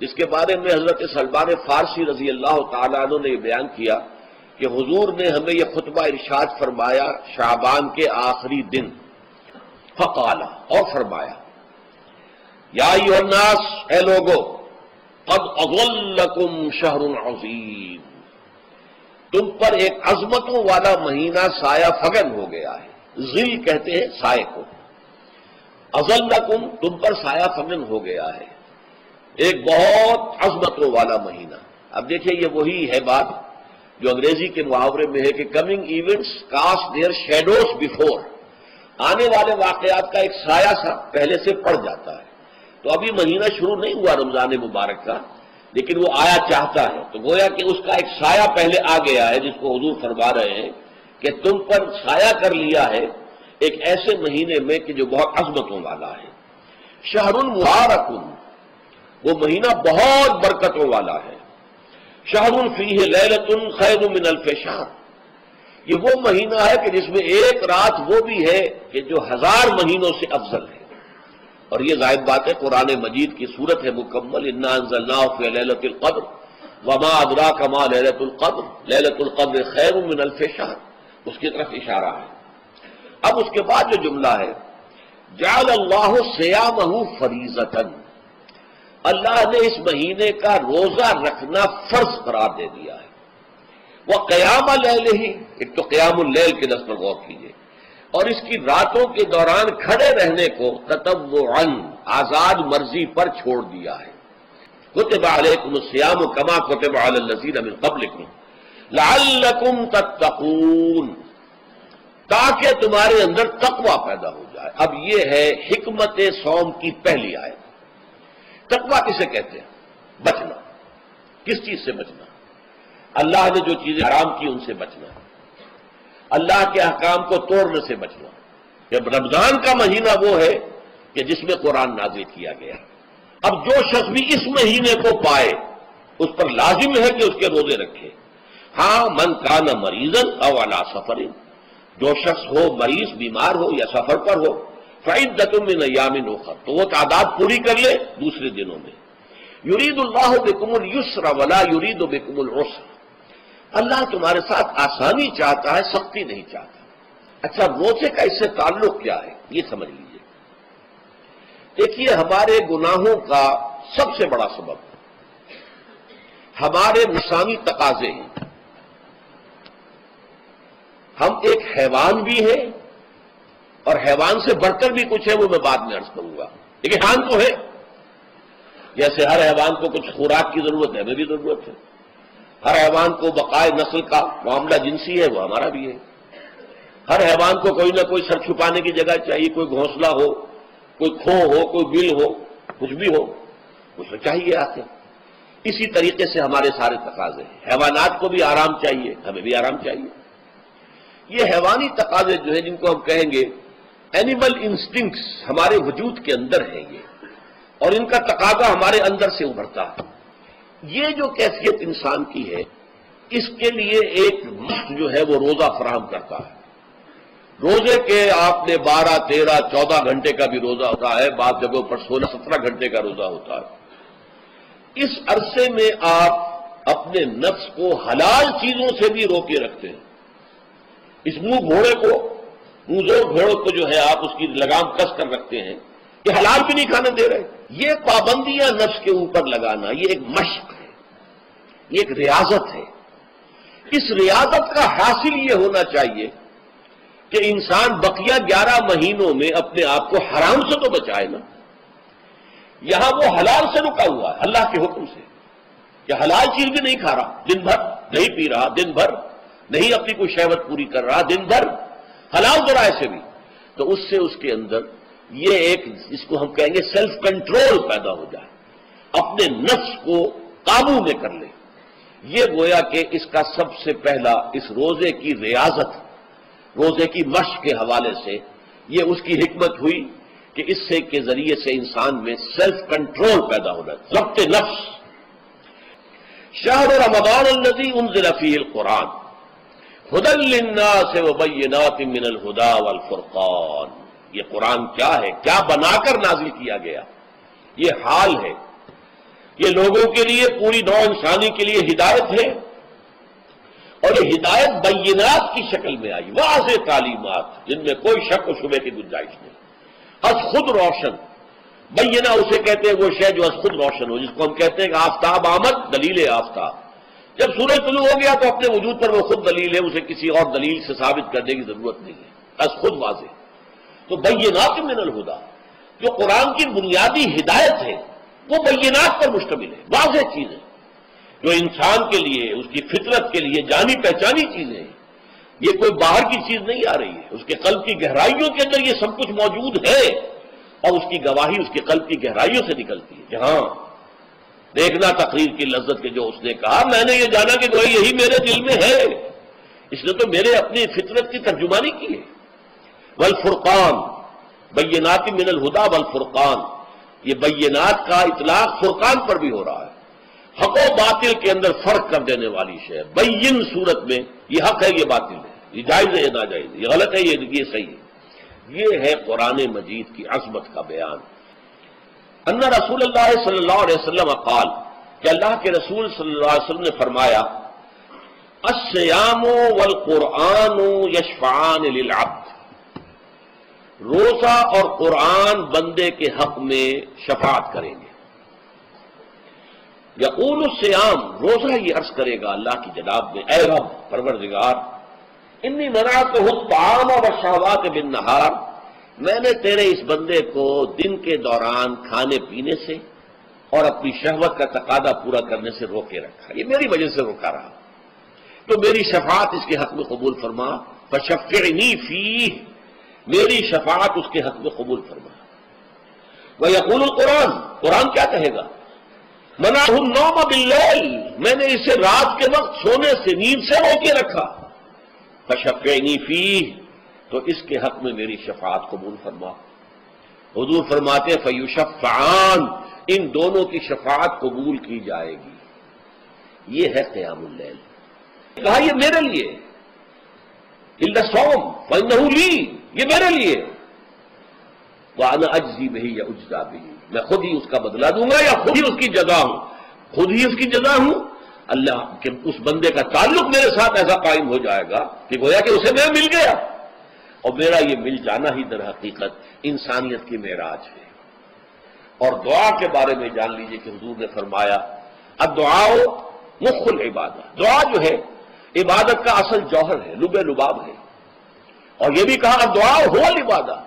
जिसके बारे में हज़रत सलमान फारसी रज़ी अल्लाह तु ने बयान किया कि हुजूर ने हमें यह खुतबा इरशाद फरमाया शाबान के आखिरी दिन। फकाला, और फरमाया योनास ए लोगो अब अगुल्लकुम शहरुन अजीम। तुम पर एक अजमतों वाला महीना साया फगन हो गया है। जिल कहते हैं साय को। अजल्लकुम, तुम पर साया फगन हो गया है। एक बहुत अजमतों वाला महीना। अब देखिए, ये वही है बात जो अंग्रेज़ी के मुहावरे में है कि coming events cast their shadows before आने वाले वाकयात का एक साया सा पहले से पड़ जाता है। तो अभी महीना शुरू नहीं हुआ रमज़ान मुबारक का, लेकिन वो आया चाहता है। तो गोया कि उसका एक साया पहले आ गया है, जिसको हजूर फरमा रहे हैं कि तुम पर साया कर लिया है एक ऐसे महीने में कि जो बहुत अजमतों वाला है। शहरुल मुबारकुन। वो महीना बहुत बरकतों वाला है। शहरुल फ़ी है लैलतुन खैर मिन अल्फेशार ये वो महीना है कि जिसमें एक रात वो भी है कि जो हज़ार महीनों से अफजल है। और ये ज़ाहिर बात है, कुरान मजीद की सूरत है मुकम्मल। इन्ना लैलतुल्क़द्र वमा अदरा कमा लैलतुल्क़द्र लैलतुल्क़द्र खैर मिन अल्फशार उसकी तरफ़ इशारा है। अब उसके बाद जो जुमला है जाल अल्लाह सयामहू फरीजतन। अल्लाह ने इस महीने का रोजा रखना फ़र्ज़ करार दे दिया है। वह कयाम लैल ही, एक तो कयाम लैल के दस पर गौर कीजिए। और इसकी रातों के दौरान खड़े रहने को ततवन आज़ाद मर्ज़ी पर छोड़ दिया है। कुतबाकुम श्याम कमा कुतब नजीर अमिन कबलिकुम। लाकुम तत्तकून, ताकि तुम्हारे अंदर तकवा पैदा हो जाए। अब यह है हिकमत सौम की पहली आयत। तकवा किसे कहते हैं? बचना। किस चीज़ से बचना? अल्लाह ने जो चीज़ें आराम की उनसे बचना। अल्लाह के अहकाम को तोड़ने से बचना। जब रमज़ान का महीना वो है कि जिसमें कुरान नाजिल किया गया। अब जो शख्स भी इस महीने को पाए, उस पर लाजिम है कि उसके रोज़े रखे। हाँ, मन का न मरीजन अवाला सफरिन। जो शख्स हो, मरीज़, बीमार हो या सफ़र पर हो फ़ैद दतुमिन यामिन उखर तो वो तादाद पूरी कर ले दूसरे दिनों में। युरीदुल्लाह बेकुमुल युसरा वला युरीद बेकुमुल उसर अल्लाह तुम्हारे साथ आसानी चाहता है, सख्ती नहीं चाहता। अच्छा रोज़े का इससे ताल्लुक क्या है? ये समझ लीजिए। देखिए, हमारे गुनाहों का सबसे बड़ा सबब। हमारे नसानी तकाजे हैं। हम एक हैवान भी हैं और हैवान से बढ़कर भी कुछ है, वो मैं बाद में अर्ज़ करूँगा। एक हान तो है। जैसे हर हैवान को कुछ खुराक की ज़रूरत है, हमें भी ज़रूरत है। हर हैवान को बकाए नस्ल का मामला जिनसी है, वो हमारा भी है। हर हैवान को कोई ना कोई सर छुपाने की जगह चाहिए, कोई घोंसला हो, कोई खो हो, कोई बिल हो, कुछ भी हो उसे चाहिए आते इसी तरीके से हमारे सारे तकाजे हैं। हैवानात को भी आराम चाहिए, हमें भी आराम चाहिए। ये हैवानी तकाजे जो है, जिनको हम कहेंगे एनिमल इंस्टिंक्ट्स हमारे वजूद के अंदर है ये और इनका तकाजा हमारे अंदर से उभरता है। ये जो कैफियत इंसान की है इसके लिए एक मस्त जो है वो रोजा फराहम करता है। रोज़े के आपने 12, 13, 14 घंटे का भी रोजा होता है बाद जगहों पर 16, 17 घंटे का रोजा होता है। इस अरसे में आप अपने नफ्स को हलाल चीज़ों से भी रोके रखते हैं। इस मुँह घोड़े को मुँह घोड़े को जो है आप उसकी लगाम कस कर रखते हैं कि हलाल भी नहीं खाने दे रहे? ये पाबंदियाँ नफ्स के ऊपर लगाना, ये एक मश्क है, ये एक रियाजत है। इस रियाजत का हासिल ये होना चाहिए कि इंसान बकिया ग्यारह महीनों में अपने आप को हराम से तो बचाए ना। यहाँ वो हलाल से रुका हुआ है, अल्लाह के हुक्म से। कि हलाल चीज़ भी नहीं खा रहा, दिन भर नहीं पी रहा, दिन भर नहीं अपनी कोई शहवत पूरी कर रहा, दिन भर हलाल जराए से भी। तो उससे उसके अंदर ये एक इसको हम कहेंगे सेल्फ कंट्रोल पैदा हो जाए। अपने नफ्स को काबू में कर ले। ये गोया कि इसका सबसे पहला इस रोज़े की रियाजत, रोज़े की मश के हवाले से ये उसकी हिकमत हुई कि इससे के ज़रिए से इंसान में सेल्फ कंट्रोल पैदा होना। जब्त नफ्स शहर रमदान नदी उन जिलफी कुरान। हुदल्लिन्ना से वबैनात मिनल हुदा वल फुरकान। ये कुरान क्या है? क्या बनाकर नाजिल किया गया? ये हाल है। ये लोगों के लिए, पूरी नौ इंसानी के लिए हिदायत है। और ये हिदायत बैनात की शक्ल में आई। वाज तालीमत, जिनमें कोई शक व शुबे की गुंजाइश नहीं। अज खुद रोशन। बैना उसे कहते हैं, वो शय जो अज खुद रोशन हो, जिसको हम कहते हैं आफ्ताब आमद, दलील आफ्ताब। जब सूरज तुलू हो गया तो अपने वजूद पर वो खुद दलील है, उसे किसी और दलील से साबित करने की ज़रूरत नहीं है। अज खुद वाजे तो बैनात मिनल हुदा, जो कुरान की बुनियादी हिदायत है, वो बैनात पर मुश्तमिल है वाज चीज़ें जो इंसान के लिए, उसकी फितरत के लिए जानी पहचानी चीज़ें हैं, ये कोई बाहर की चीज़ नहीं आ रही है। उसके कल्ब की गहराइयों के अंदर ये सब कुछ मौजूद है, और उसकी गवाही उसके कल्ब की गहराइयों से निकलती है। जहाँ देखना तकरीर की लज्जत के जो उसने कहा, मैंने ये जाना कि जो यही मेरे दिल में है। इसने तो मेरे अपनी फितरत की तर्जुमानी की है। वल फुरकान बैनाती मिनल हुदा वल फुरकान। ये बैनात का इतलाक फुरकान पर भी हो रहा है। हको बातिल के अंदर फ़र्क कर देने वाली शय। बैन सूरत में ये हक है, ये बातिल है। ये जायज़ है ये नाजायज? ये गलत है, ये ये सही है। ये है कुरान मजीद की अजमत का बयान। अन्ना रसूल सल्लल्लाहु अलैहि वसल्लम अकाल कि अल्लाह के रसूल वसल्लम ने फरमाया असयामो वल कुरान यशफान लिलअब्द. रोजा और कुरान बंदे के हक में शफात करेंगे। यकूल श्याम रोजा ये अर्ज़ करेगा अल्लाह की जनाब में ए रब, परवरदिगार, इन्नी मना तो हूँ ताम और शहवात बिन नहार मैंने तेरे इस बंदे को दिन के दौरान खाने पीने से और अपनी शहवत का तकादा पूरा करने से रोके रखा। ये मेरी वजह से रोका रहा। तो मेरी शफात इसके हक में कबूल फरमा। फशफ़नी फ़ी मेरी शफात उसके हक में कबूल फरमा। वह यकूल कुरान। कुरान क्या कहेगा? मना हूँ नौम बिल्लैल। मैंने इसे रात के वक्त सोने से नींद से रोके रखा। फशफ़नी फ़ी तो इसके हक में मेरी शफात कबूल फरमा। हजूर फरमाते फयुशफ़ान इन दोनों की शफात कबूल की जाएगी। ये है क्यामुल्लैल कहा, ये मेरे लिए। इल्ला सोम फनहू ये मेरे लिए। वाना अज्जी भी या उजदा भी मैं खुद ही उसका बदला दूँगा या खुद ही उसकी जगह हूँ? खुद ही उसकी जगह हूँ? अल्लाह के उस बंदे का ताल्लुक मेरे साथ ऐसा कायम हो जाएगा कि गोया कि उसे मैं मिल गया। और मेरा ये मिल जाना ही दर हकीकत इंसानियत की मेराज है। और दुआ के बारे में जान लीजिए कि हजूर ने फरमाया अब दुआओ मुखुल इबादत दुआ जो है, इबादत का असल जौहर है लुबे लुबाब है। और यह भी कहा दुआ हो इबादत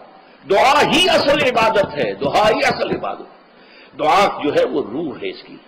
दुआ ही असल इबादत है, दुआ ही असल इबादत। दुआ जो है, वो रूह है इसकी।